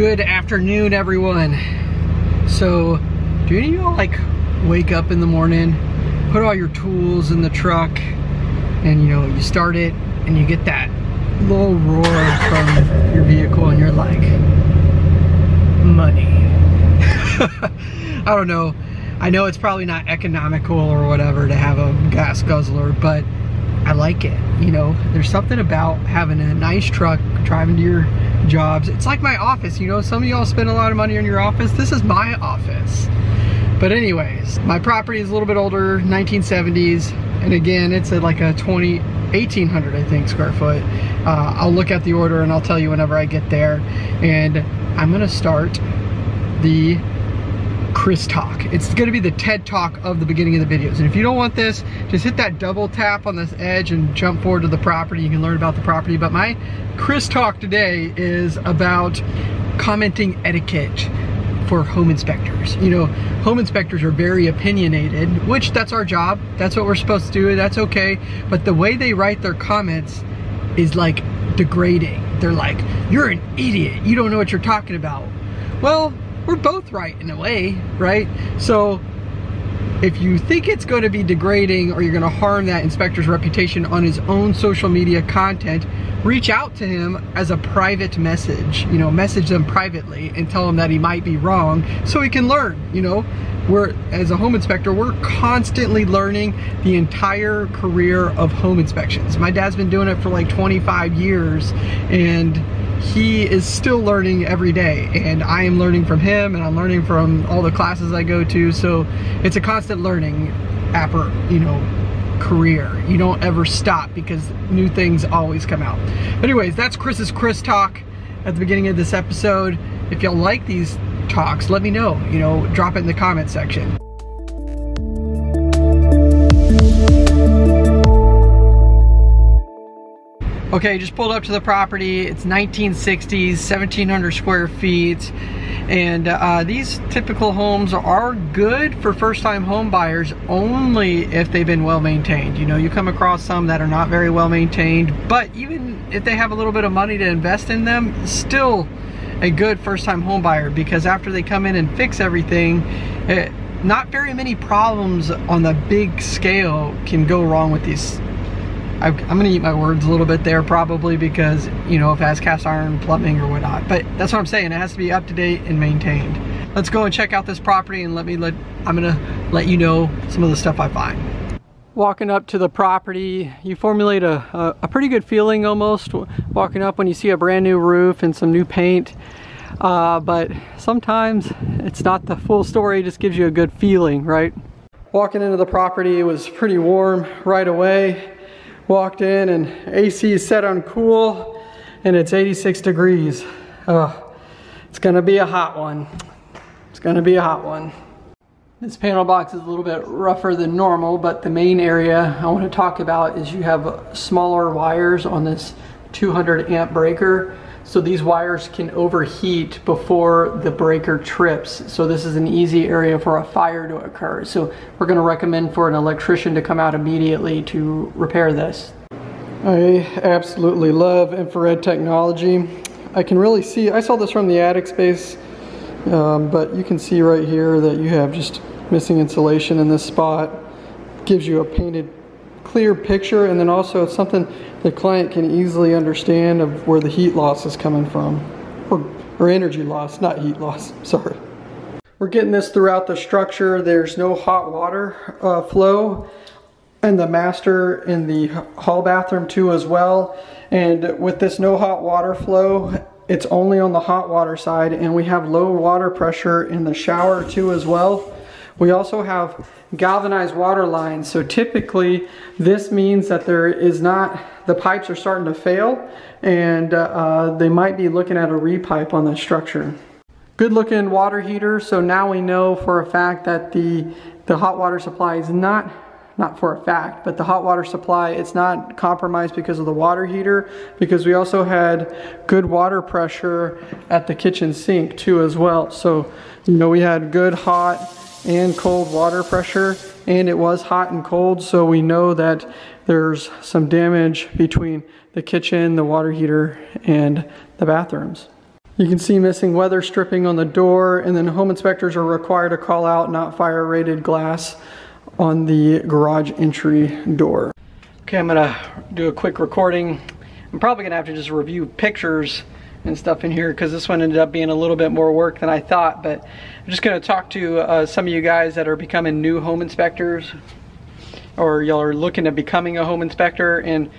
Good afternoon, everyone. So, do any of you like wake up in the morning, put all your tools in the truck, and you know, you start it and you get that low roar from your vehicle and you're like, money. I don't know. I know it's probably not economical or whatever to have a gas guzzler, but I like it. You know, there's something about having a nice truck, driving to your jobs. It's like my office, you know, some of y'all spend a lot of money on your office. This is my office. But anyways, my property is a little bit older, 1970s. And again, it's at like a 20, 1800 I think square foot. Uh, I'll look at the order and I'll tell you whenever I get there. And I'm gonna start the Chris Talk. It's gonna be the TED Talk of the beginning of the videos. And if you don't want this, just hit that double tap on this edge and jump forward to the property. You can learn about the property. But my Chris Talk today is about commenting etiquette for home inspectors. You know, home inspectors are very opinionated, which that's our job. That's what we're supposed to do. That's okay. But the way they write their comments is like degrading. They're like, you're an idiot. You don't know what you're talking about. Well, we're both right in a way, right? So if you think it's going to be degrading or you're going to harm that inspector's reputation on his own social media content, reach out to him as a private message, you know, message them privately and tell him that he might be wrong so he can learn, you know. We're, as a home inspector, we're constantly learning the entire career of home inspections. My dad's been doing it for like 25 years and he is still learning every day and I am learning from him and I'm learning from all the classes I go to so it's a constant learning after you know career. You don't ever stop because new things always come out. But anyways that's Chris's Chris talk at the beginning of this episode. If y'all like these talks let me know you know drop it in the comment section Okay, just pulled up to the property. It's 1960s, 1700 square feet. And uh, these typical homes are good for first-time home buyers only if they've been well maintained. You know, you come across some that are not very well maintained, but even if they have a little bit of money to invest in them, still a good first-time home buyer because after they come in and fix everything, it, not very many problems on the big scale can go wrong with these I'm gonna eat my words a little bit there probably because, you know, if it has cast iron plumbing or whatnot. But that's what I'm saying, it has to be up to date and maintained. Let's go and check out this property and let me let, I'm gonna let you know some of the stuff I find. Walking up to the property, you formulate a, a, a pretty good feeling almost walking up when you see a brand new roof and some new paint. Uh, but sometimes it's not the full story, it just gives you a good feeling, right? Walking into the property, it was pretty warm right away. Walked in and AC is set on cool and it's 86 degrees. Oh, it's gonna be a hot one. It's gonna be a hot one. This panel box is a little bit rougher than normal, but the main area I want to talk about is you have smaller wires on this 200 amp breaker. So these wires can overheat before the breaker trips. So this is an easy area for a fire to occur. So we're gonna recommend for an electrician to come out immediately to repair this. I absolutely love infrared technology. I can really see, I saw this from the attic space, um, but you can see right here that you have just missing insulation in this spot. Gives you a painted clear picture and then also it's something the client can easily understand of where the heat loss is coming from. Or, or energy loss not heat loss sorry. We're getting this throughout the structure. There's no hot water uh, flow and the master in the hall bathroom too as well. And with this no hot water flow it's only on the hot water side and we have low water pressure in the shower too as well we also have galvanized water lines. So typically this means that there is not, the pipes are starting to fail and uh, they might be looking at a repipe on the structure. Good looking water heater. So now we know for a fact that the, the hot water supply is not not for a fact, but the hot water supply, it's not compromised because of the water heater, because we also had good water pressure at the kitchen sink too as well. So, you know, we had good hot and cold water pressure and it was hot and cold so we know that there's some damage between the kitchen, the water heater, and the bathrooms. You can see missing weather stripping on the door and then home inspectors are required to call out not fire rated glass on the garage entry door. Okay, I'm gonna do a quick recording. I'm probably gonna have to just review pictures and stuff in here because this one ended up being a little bit more work than I thought, but I'm just gonna talk to uh, some of you guys that are becoming new home inspectors or y'all are looking at becoming a home inspector and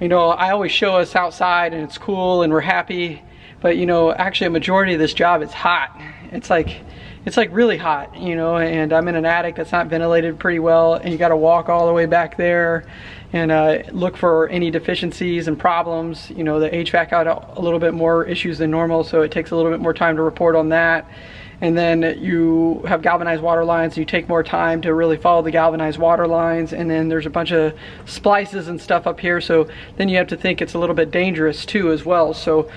you know, I always show us outside and it's cool and we're happy but you know actually a majority of this job is hot. It's like it's like really hot you know and I'm in an attic that's not ventilated pretty well and you got to walk all the way back there and uh, look for any deficiencies and problems. You know the HVAC out a little bit more issues than normal so it takes a little bit more time to report on that and then you have galvanized water lines you take more time to really follow the galvanized water lines. And then there's a bunch of splices and stuff up here so then you have to think it's a little bit dangerous too as well. So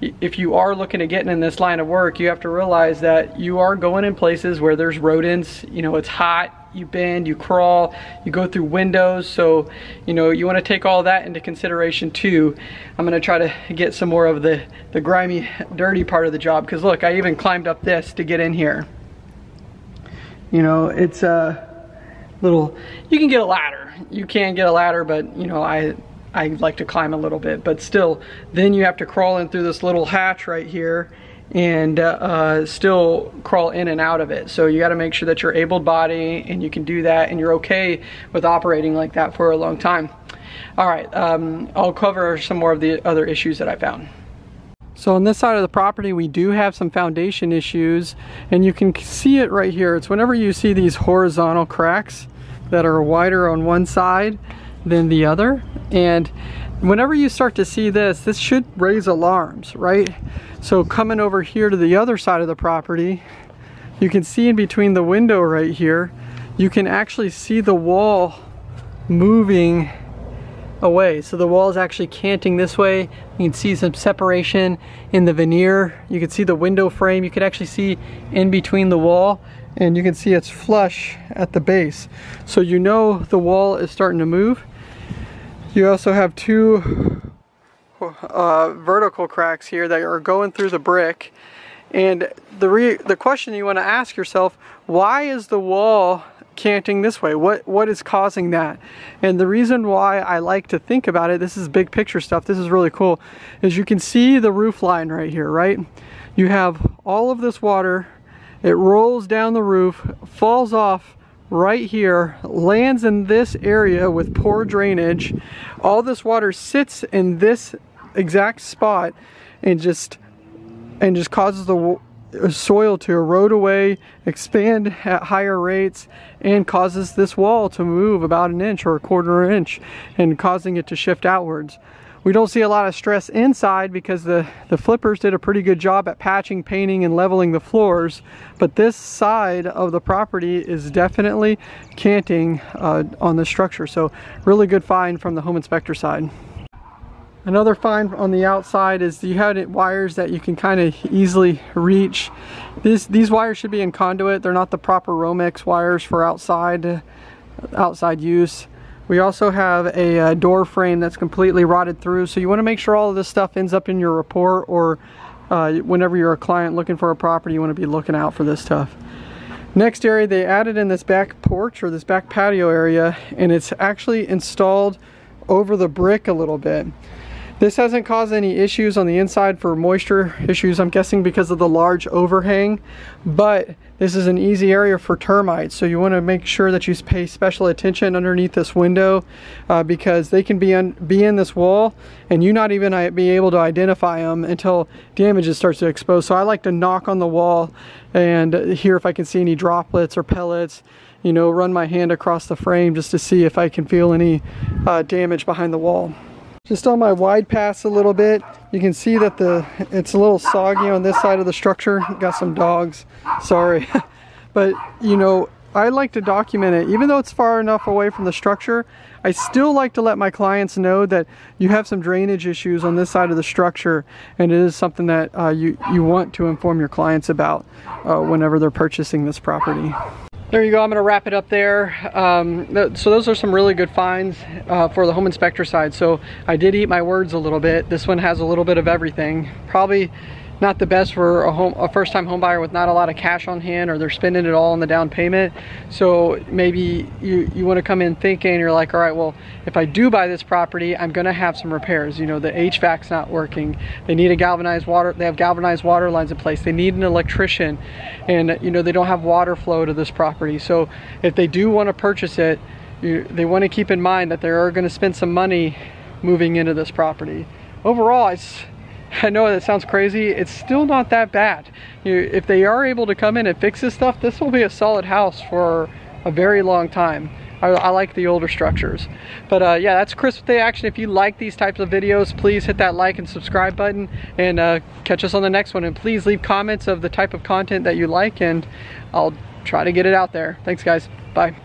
if you are looking at getting in this line of work, you have to realize that you are going in places where there's rodents, you know, it's hot, you bend, you crawl, you go through windows. So, you know, you wanna take all that into consideration too. I'm gonna try to get some more of the, the grimy, dirty part of the job. Cause look, I even climbed up this to get in here. You know, it's a little, you can get a ladder. You can get a ladder, but you know, I I like to climb a little bit, but still, then you have to crawl in through this little hatch right here and uh, uh, still crawl in and out of it. So you gotta make sure that you're able body and you can do that and you're okay with operating like that for a long time. All right, um, I'll cover some more of the other issues that I found. So on this side of the property, we do have some foundation issues and you can see it right here. It's whenever you see these horizontal cracks that are wider on one side, than the other. And whenever you start to see this, this should raise alarms, right? So coming over here to the other side of the property, you can see in between the window right here, you can actually see the wall moving away. So the wall is actually canting this way. You can see some separation in the veneer. You can see the window frame. You can actually see in between the wall and you can see it's flush at the base. So you know the wall is starting to move. You also have two uh, vertical cracks here that are going through the brick. And the, the question you want to ask yourself, why is the wall canting this way? What What is causing that? And the reason why I like to think about it, this is big picture stuff, this is really cool, is you can see the roof line right here, right? You have all of this water, it rolls down the roof, falls off right here lands in this area with poor drainage. All this water sits in this exact spot and just and just causes the uh, soil to erode away expand at higher rates and causes this wall to move about an inch or a quarter inch and causing it to shift outwards we don't see a lot of stress inside because the, the flippers did a pretty good job at patching, painting, and leveling the floors. But this side of the property is definitely canting uh, on the structure. So really good find from the home inspector side. Another find on the outside is you had wires that you can kind of easily reach. These, these wires should be in conduit. They're not the proper Romex wires for outside, outside use. We also have a, uh, door frame that's completely rotted through, so you want to make sure all of this stuff ends up in your report or uh, whenever you're a client looking for a property, you want to be looking out for this stuff. Next area, they added in this back porch or this back patio area, and it's actually installed over the brick a little bit. This hasn't caused any issues on the inside for moisture issues, I'm guessing because of the large overhang, but this is an easy area for termites, so you want to make sure that you pay special attention underneath this window uh, because they can be, be in this wall and you not even uh, be able to identify them until damage starts to expose. So I like to knock on the wall and hear if I can see any droplets or pellets you know, run my hand across the frame just to see if I can feel any uh, damage behind the wall. Just on my wide pass a little bit, you can see that the it's a little soggy on this side of the structure. Got some dogs, sorry. but you know, I like to document it. Even though it's far enough away from the structure, I still like to let my clients know that you have some drainage issues on this side of the structure and it is something that uh, you, you want to inform your clients about uh, whenever they're purchasing this property. There you go, I'm gonna wrap it up there. Um, th so those are some really good finds uh, for the home inspector side. So I did eat my words a little bit. This one has a little bit of everything. Probably not the best for a home a first-time home buyer with not a lot of cash on hand or they're spending it all on the down payment. So maybe you you want to come in thinking you're like all right well if I do buy this property I'm gonna have some repairs. You know the HVAC's not working. They need a galvanized water they have galvanized water lines in place. They need an electrician and you know they don't have water flow to this property. So if they do want to purchase it you, they want to keep in mind that they are going to spend some money moving into this property. Overall it's I know that sounds crazy. It's still not that bad. You, if they are able to come in and fix this stuff, this will be a solid house for a very long time. I, I like the older structures. But uh, yeah, that's Chris with the Action. If you like these types of videos, please hit that like and subscribe button and uh, catch us on the next one. And please leave comments of the type of content that you like and I'll try to get it out there. Thanks guys. Bye.